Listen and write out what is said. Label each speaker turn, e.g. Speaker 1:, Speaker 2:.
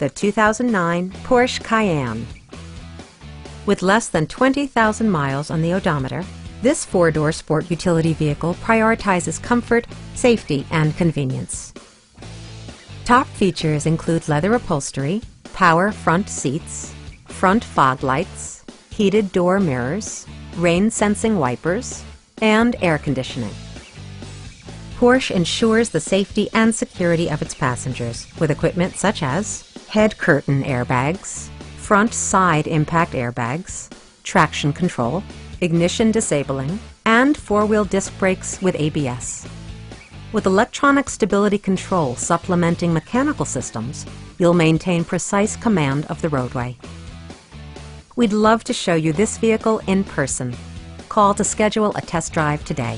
Speaker 1: the 2009 Porsche Cayenne. With less than 20,000 miles on the odometer, this four-door sport utility vehicle prioritizes comfort, safety, and convenience. Top features include leather upholstery, power front seats, front fog lights, heated door mirrors, rain-sensing wipers, and air conditioning. Porsche ensures the safety and security of its passengers with equipment such as head curtain airbags, front side impact airbags, traction control, ignition disabling, and four-wheel disc brakes with ABS. With electronic stability control supplementing mechanical systems, you'll maintain precise command of the roadway. We'd love to show you this vehicle in person. Call to schedule a test drive today.